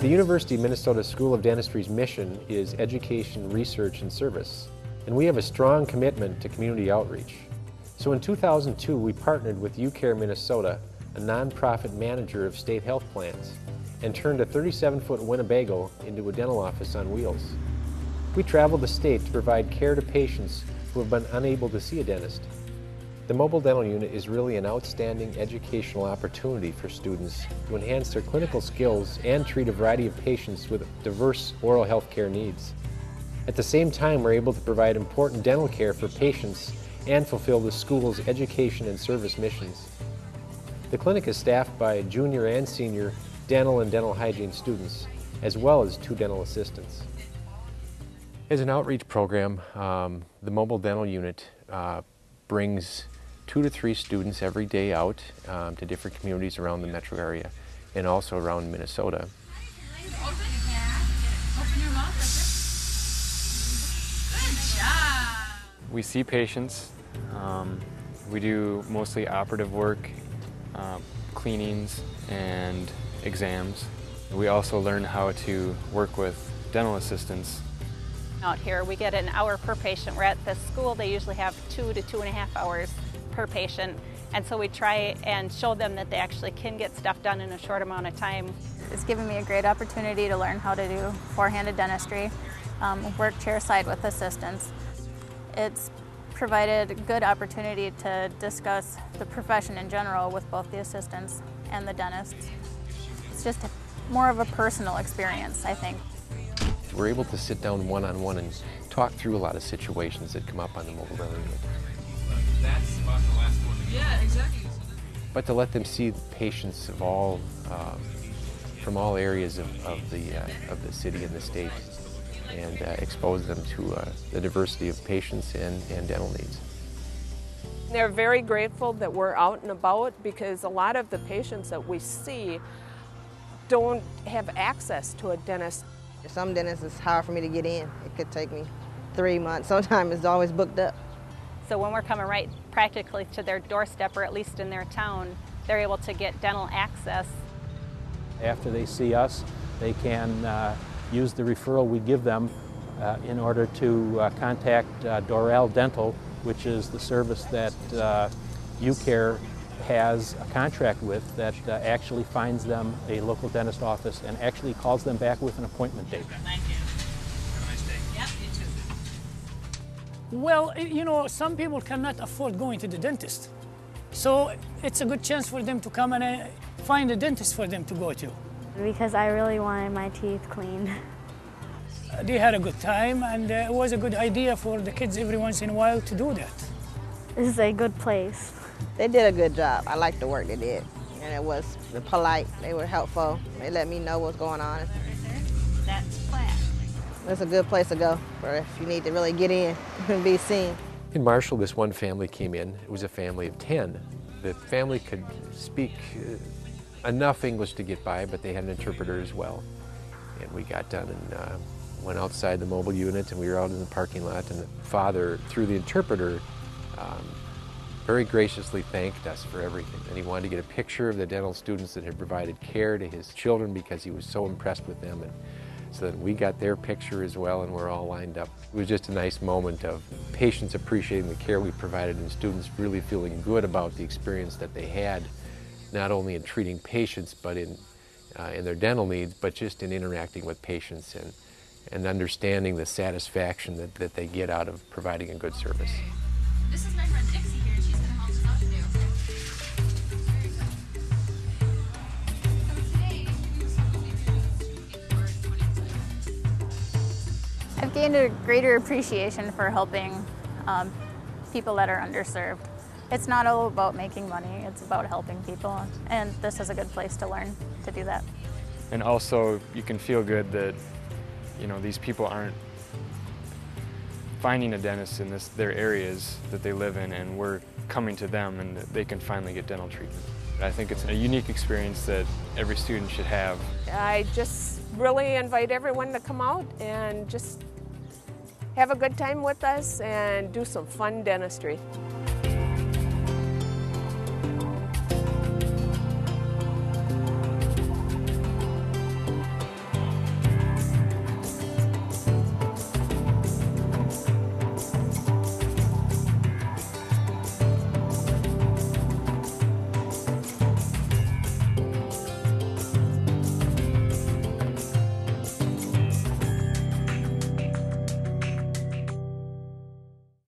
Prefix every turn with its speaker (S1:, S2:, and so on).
S1: The University of Minnesota School of Dentistry's mission is education, research, and service, and we have a strong commitment to community outreach. So in 2002, we partnered with UCare Minnesota, a nonprofit manager of state health plans, and turned a 37-foot Winnebago into a dental office on wheels. We traveled the state to provide care to patients who have been unable to see a dentist. The mobile dental unit is really an outstanding educational opportunity for students to enhance their clinical skills and treat a variety of patients with diverse oral health care needs. At the same time, we're able to provide important dental care for patients and fulfill the school's education and service missions. The clinic is staffed by junior and senior dental and dental hygiene students, as well as two dental assistants. As an outreach program, um, the mobile dental unit uh, brings two to three students every day out um, to different communities around the metro area and also around Minnesota.
S2: We see patients. Um, we do mostly operative work, uh, cleanings, and exams. We also learn how to work with dental assistants
S3: out here. We get an hour per patient. We're at the school, they usually have two to two and a half hours per patient. And so we try and show them that they actually can get stuff done in a short amount of time.
S4: It's given me a great opportunity to learn how to do four-handed dentistry, um, work chairside with assistants. It's provided a good opportunity to discuss the profession in general with both the assistants and the dentists. It's just more of a personal experience, I think.
S1: We're able to sit down one-on-one -on -one and talk through a lot of situations that come up on the mobile dental unit. That's about the last one. Yeah, exactly. But to let them see patients of all, um, from all areas of, of the, uh, of the city and the state and uh, expose them to uh, the diversity of patients and, and dental needs.
S5: They're very grateful that we're out and about because a lot of the patients that we see don't have access to a dentist.
S6: Some dentists, it's hard for me to get in. It could take me three months. Sometimes it's always booked up.
S3: So when we're coming right practically to their doorstep or at least in their town, they're able to get dental access.
S7: After they see us, they can uh, use the referral we give them uh, in order to uh, contact uh, Doral Dental, which is the service that uh, UCare has a contract with that uh, actually finds them a local dentist office and actually calls them back with an appointment date.
S8: Well, you know, some people cannot afford going to the dentist. So it's a good chance for them to come and uh, find a dentist for them to go to.
S9: Because I really wanted my teeth cleaned.
S8: They had a good time and uh, it was a good idea for the kids every once in a while to do that.
S9: This is a good place.
S6: They did a good job. I liked the work they did. And it was polite. They were helpful. They let me know what's going on.
S10: That's.
S6: It's a good place to go for if you need to really get in and be seen.
S1: In Marshall, this one family came in. It was a family of 10. The family could speak uh, enough English to get by, but they had an interpreter as well. And we got done and uh, went outside the mobile unit and we were out in the parking lot and the father, through the interpreter, um, very graciously thanked us for everything. And he wanted to get a picture of the dental students that had provided care to his children because he was so impressed with them. And so then we got their picture as well and we're all lined up. It was just a nice moment of patients appreciating the care we provided and students really feeling good about the experience that they had, not only in treating patients but in, uh, in their dental needs, but just in interacting with patients and, and understanding the satisfaction that, that they get out of providing a good service.
S10: This is my friend Dixie
S4: I've gained a greater appreciation for helping um, people that are underserved. It's not all about making money, it's about helping people, and this is a good place to learn to do that.
S2: And also, you can feel good that, you know, these people aren't finding a dentist in this, their areas that they live in, and we're coming to them and they can finally get dental treatment. I think it's a unique experience that every student should have.
S5: I just really invite everyone to come out and just have a good time with us and do some fun dentistry.